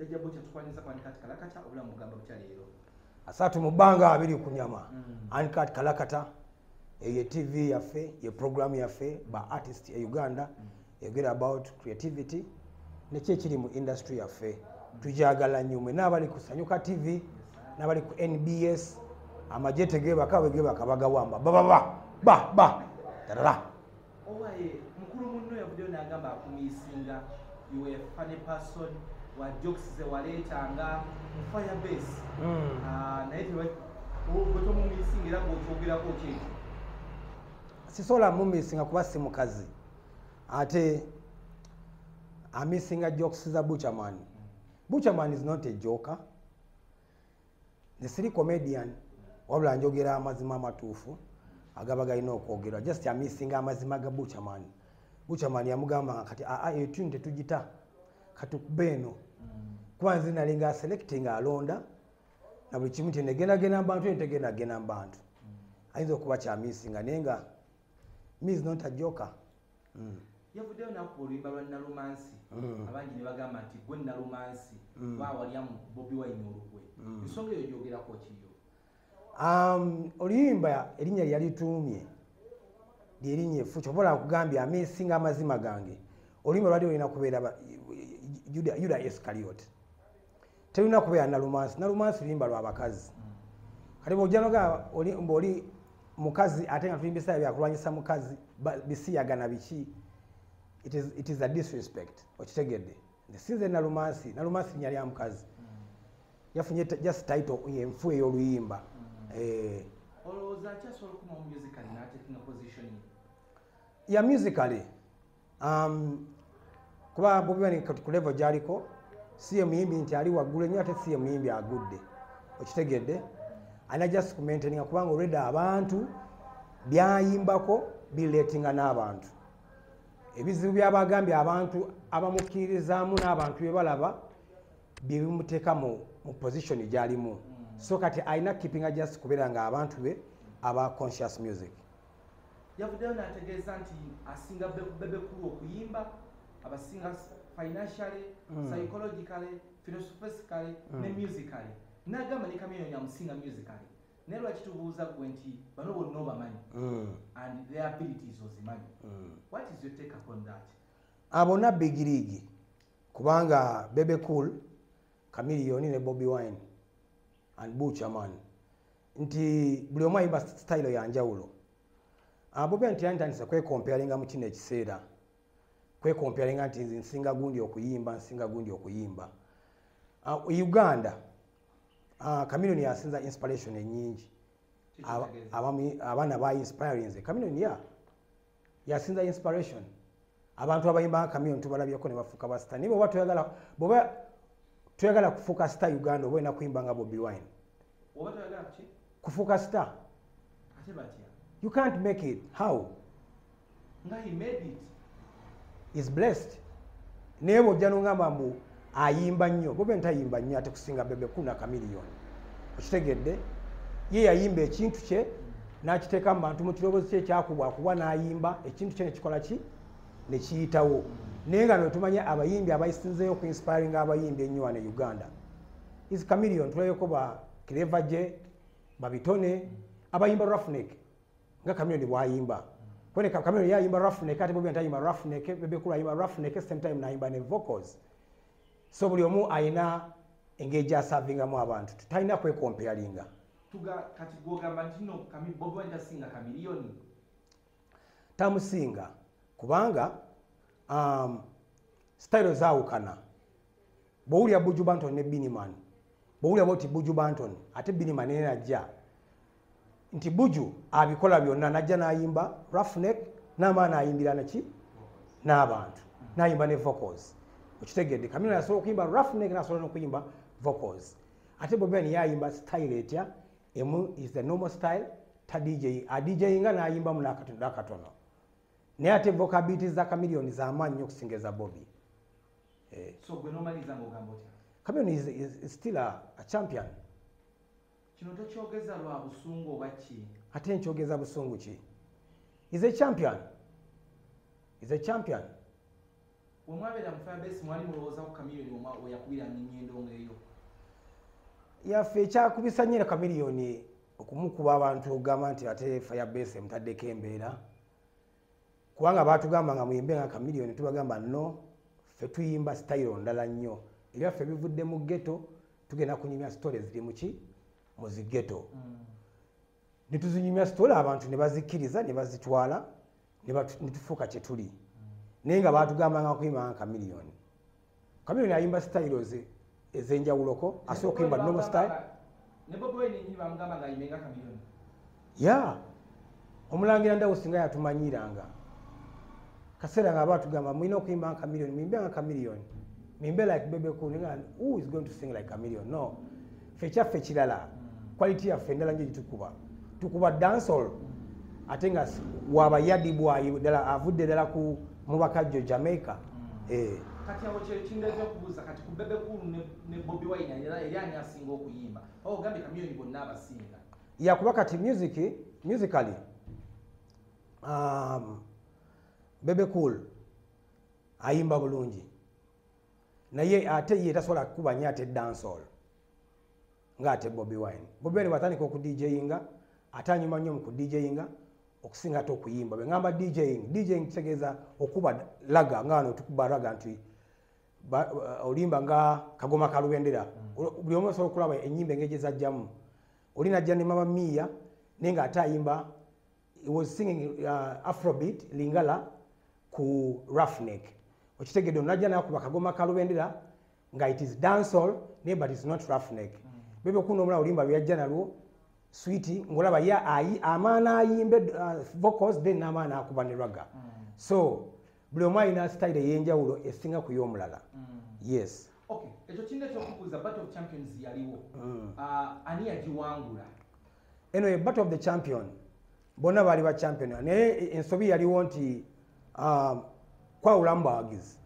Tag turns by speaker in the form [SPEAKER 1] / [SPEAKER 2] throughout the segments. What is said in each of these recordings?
[SPEAKER 1] jajja butya tukwaniza kwandika ati kalakata obula mugamba butya leero.
[SPEAKER 2] Asatu mu bbanga abiri ku nyama.
[SPEAKER 1] Mm.
[SPEAKER 2] ancat kalakata eyo tv yaffe ye program yaffe ba artist e uganda egera about creativity nekyo ekiri mu industry yaffe. Tujagala nnyo mwe n'abali ku sanyuka tv n'abali ku nbs amajete gebaka bwe gebaka bagawamba. Bababa ba ba tarara
[SPEAKER 1] owaye mukulu munno yavuddeyo n'agamba akumiisinga iwe fane person wa jokes ze waleetanga mu firebase.
[SPEAKER 2] Mm.
[SPEAKER 1] Ah, naye gwe tomumiisinga era gweokyogerako kyekyo
[SPEAKER 2] sisobola mumisinga kuba si mukazi. Ate amisinga jokes za buchaman buchaman is not a joker. Nesiri comedian wabula njogera amazima amatuufu agaba galina okwogerwa. Just amisinga amazima ga buchaman buchaman yamugamba kati aa etuni tetugita. Katukube eno kuba nze nalinga aselecti nga alonda na buli kimu ti negendagenda mubantu entegendagenda mubantu ayinza okuba kyamisinga naye nga me is not a joker. Mm.
[SPEAKER 1] yavuddeyo nakuba oluyimba lwa nalumansi
[SPEAKER 2] Mm.
[SPEAKER 1] abangi ne bagamba nti gwe nalumansi
[SPEAKER 2] Mm.
[SPEAKER 1] bawalya mu bobi wine olukwe. Ensonga eyo gyogerako kiyo
[SPEAKER 2] um, oluyimba erinnya lyalituumye lyerinnya efu kyobola nkugambye ameesinga amazima gange oluyimba lwali olina kubeera ba- yuda, terulina kubeera nalumansi. Nalumansi luyimba lwabakazi kati bwojanoga mbaoli mukazi ate nga tulina ebiseera byakulwanyisa mukazi bisiyagana biki? It is, it is a disrespect. Okitegedde. Sinze nalumansi. Nalumansi linnya lya mukazi. Yafunye just title yenfu ey'oluyimba. Eh,
[SPEAKER 1] olowooza akyasobola okuma mu musical n'atekinga position?
[SPEAKER 2] Ya musically um, kuba bobi wine ku level gyaliko si ye muyimbi nti ali waggulu ennyo ate si ye muyimbi agudde. Okitegedde alina just kumaintaininga kubanga olwedde abantu byayimbako bireetinga n'abantu. Ebizibu byabagambye abantu abamukkiririzaamu n'abantu bye balaba bye bimuteeka mu, position gyalimu. So kati alina keepinga just kubeera nga abantu be aba conscious music.
[SPEAKER 1] Yavuddeyo n'ategeeza nti asinga Be- bebekulu okuyimba abasinga financially
[SPEAKER 2] Mm.
[SPEAKER 1] psychologically philosophically ne
[SPEAKER 2] Mm.
[SPEAKER 1] musically n'agamba ne kamiyoni amusinga musically naye lwaki tubuuza gwe nti bano bonna obamanyi
[SPEAKER 2] mm.
[SPEAKER 1] and their abilities ozimanyi
[SPEAKER 2] Mm.
[SPEAKER 1] what is your take upon that
[SPEAKER 2] abona big league kubanga bebe cool kamiliyoni ne bobi wine and buchaman nti buli omu ayimba style yanjawulo Ah, bobi wine tiyantandise kwekomparinga mu kino ekiseera kwekomparinga nti nze nsinga gundi okuyimba nsinga gundi okuyimba. Ah, uganda ah, kamiliyoni yasinza inspiration enyingi abaana bainspirinze kamiliyoni ya yasinza inspiration. Abantu abayimba kamiliyoni tubalabyeko ne bafuuka basita naye bwoba toyagala bwoba toyagala kufuuka sita uganda oba olina kuyimba nga bobi wine. Kufuuka sita you can't make it. How?
[SPEAKER 1] Nga he made it
[SPEAKER 2] is blessed. Naye bwojja nongamba mbu ayimba nnyo bobe ntayimba nnyo ate kusinga bebe kuna kamiliyoni okitegedde? Ye yayimba ekintu kye n'akiteeka mu bantu mu kirowoozo kye ekyakubwa akubwa n'ayimba ekintu kye nekikola ki? Nekiyitawo naye nga netumanye abayimbi abasinzeyo ku inspiring abayimbi ennyo wano e uganda. Is kamiliyoni tulabeko ba kireva gye babitone abayimba rafnek nga kamiliyoni bwayimba kuboneka kamiliyoni yayimba rafnek ate bobi ntayimba rafnek bebekulu ayimba rafnek same time nayimba ne vocals. So buli omu ayina engeri gyasavingamu abantu. Talina kwekompeyalinga
[SPEAKER 1] tuga kati gwogamba nti no Kami- bobi wine tasinga kamiliyoni
[SPEAKER 2] tamusinga kubanga um, style zawukana bwowulira buju banton ne biniman. Bwowulira boti buju banton ate biniman naye najja nti buju abikola byonna najja nayimba rafnek n'amaana ayimbira naki n'abantu. Nayimba ne vocals. Okitegedde kamina yasobola okuyimba rafnek nasobola nokuyimba vocals. Ate bobani yayimba style etya? Emu is the normal style ta dj adjinga nayimbamu n'akatono akatono naye ate vocabiti za kamiliyoni zamaanyi nnyo okusinga eza bobi eh, kamiliyoni is, is still a, a champion
[SPEAKER 1] kino tokyogeza lwa busungu oba ki?
[SPEAKER 2] Ate nkyogeza busungu ki? Is a champion. Is a champion.
[SPEAKER 1] Wemwabeera mu firebase mwali mulowooza ku kamiliyoni weyakubiranga ennyendo ngaeyo
[SPEAKER 2] yaffe ekyakubisa nnyo kamiliyoni okumukuba abantu okugamba nti ate firebase emutaddeko embeera. Kubanga batugamba nga muyimbe nga kamiliyoni tubagamba no ffe tuyimba sitayiro ndala nnyo. Ebyaffe bivudde mu geto tugenda kunyumya sitole ziri muki mu zigeto netuzinyumya sitole abantu ne bazikkiriza ne bazitwala ne batu- ne tufuuka kye tuli. Naye nga batugambanga kuyimba nga kamiliyoni kamiliyoni ayimba sitayiro ez'enjawuloko asobola okuyimba nomo style. ya! Omulangira ndawo singa yatumanyiranga. Kaseera nga batugamba mulina okuyimba nga kamiliyoni muyimbe nga kamiliyoni muyimbe like bebe cool. Nga who is going to sing like kamiliyoni no. Ffe kyaffe kirala quality yaffe endala njo gitukuba tukuba dancehall ate nga si- waba yadibwayi ddala avudde ddala ku mubakajjo jamaica. Eh.
[SPEAKER 1] kati awo kyekindeze okubuuza kati ku bebe kulu ne- bobi wine eri ani asinga okuyimba? Ogambye kamiliyoni bonna abasinga.
[SPEAKER 2] Yakuba kati music musically um, bebe cool ayimba bulungi. Naye ate ye tasobola kukuba nyo ate dancehall ngaate bobi wine. Bobi wine bwatandika okudjinga ate anyuma nnyo mu kudjinga okusinga ate okuyimba. Bweŋamba djing djing kitegeeza okuba laga nga wano tukuba laga nti uh, olimba nga kagoma kalubendera. Buli omu osobola okulaba enyimba engeri gyezajjamu oli najja ne mama miya naye ngaate ayimba he was singing uh, afrobeat lingala ku roughneck. Okitegedde ono najja nakuba kagoma kalubendera nga it is dancehall naye but is not roughneck bebe kuno omulala olimba lweyajja nalwo switi ngaolaba ye amaana ayimbe uh, vocals then n'amaana akuba ne raga so buli omu alina style ey'enjawulo esinga ku y'omulala. Yes.
[SPEAKER 1] Okay ekyo kinda ekyokubuuza battle of champions yaliwo.
[SPEAKER 2] Mm.
[SPEAKER 1] Ah, ani yagiwangula?
[SPEAKER 2] Eno ye battle of the champion bonna baali ba champion. Naye ensobi yaliwo nti um, kwawulamu bawagizi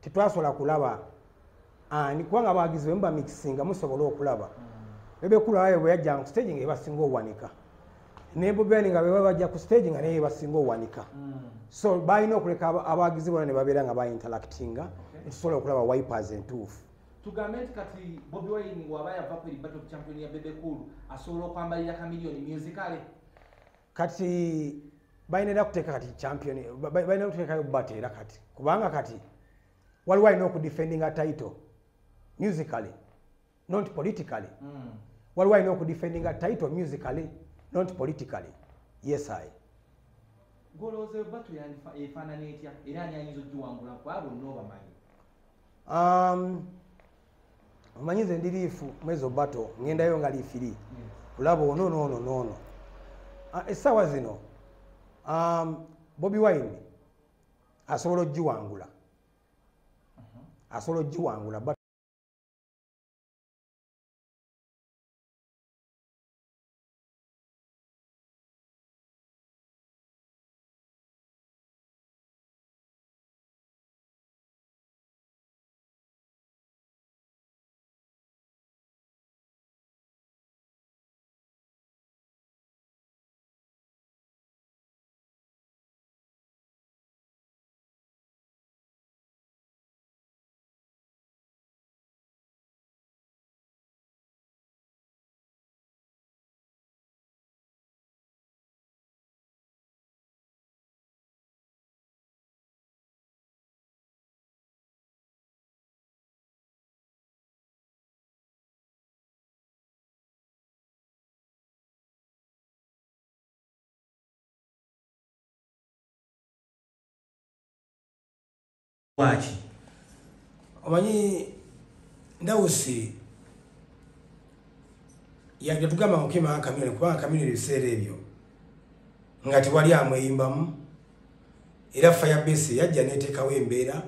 [SPEAKER 2] tetwasobola kulaba. Ani kubanga abawagizi bwe muba mikisinga musobola okulaba bebekulawayo bwe yajjanga ku stage nga yebasinga owanika. Ne bobeni nga beba bajja ku stage nga naye yebasinga owanika. So balina okuleka aba- abawagizi bona ne babeera nga bainteractinga netusobola okulaba wipers entuufu
[SPEAKER 1] tugambe nti kati bobi wine waba yava ku battle champion ya bebe kulu asobola okwambalira kamiliyoni musicale?
[SPEAKER 2] Kati balina era kuteeka kati champion ba- ba- balina kuteekayo bata era kati. Kubanga kati waliwo alina okudefendinga title musically not politically waliwo alina okudefendinga title musically not politically. Yes i.
[SPEAKER 1] Golowooza yandifa- efaanana etya? Era ani ayinza ogiwangula? Kuba bonna obamanyi?
[SPEAKER 2] Um, omanyize ndi liifu mwezo bato ŋŋendayo nga liifiri kulaba ono noono noono Ah, essaawa zino um, bobi wine asobola ogiwangula. Asobola ogiwangula
[SPEAKER 1] lwaki
[SPEAKER 2] omanyi ndawusi yatugamba mukima kamyoni kubanga kamyoni ebiseera ebyo nga tewali amweyimbamu. Era firebase yajja neteekawo embeera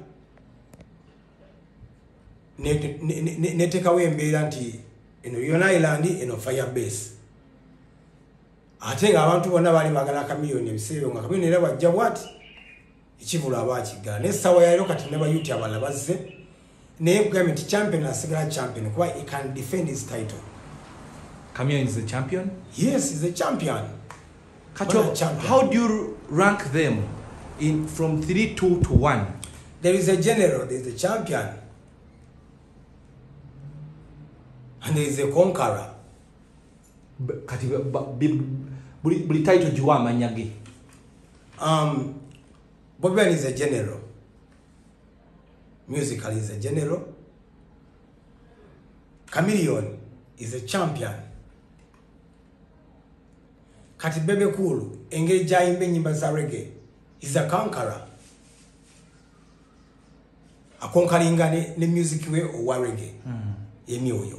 [SPEAKER 2] nete- ne- ne- ne- neteekawo embeera nti eno yon island eno firebase ate nga abantu bonna baali bagala kamiliyoni ebiseera ebyo nga kamiliyoni era bwajja bwati ekivulu aba akiggala naye essaawa yaleero kati ne bayuti abalala bazze naye nkugambye nti champion asigala champion kuba he can defend his title
[SPEAKER 1] Kamio is the champion.
[SPEAKER 2] yes is a champion
[SPEAKER 1] Kacho,
[SPEAKER 2] champion.
[SPEAKER 1] how do you rank them in from three two to one?
[SPEAKER 2] there is a general there is a champion and there is a conqueror
[SPEAKER 1] kati buli buli title giwa amanya ge
[SPEAKER 2] um, Bobby Wine is a general. Musical is a general. Chameleon is a champion. Kati Bebe Cool, engeri gyayimba nyimba za reggae, is a conqueror. akonkalinga ne, ne music we owa reggae emyoyo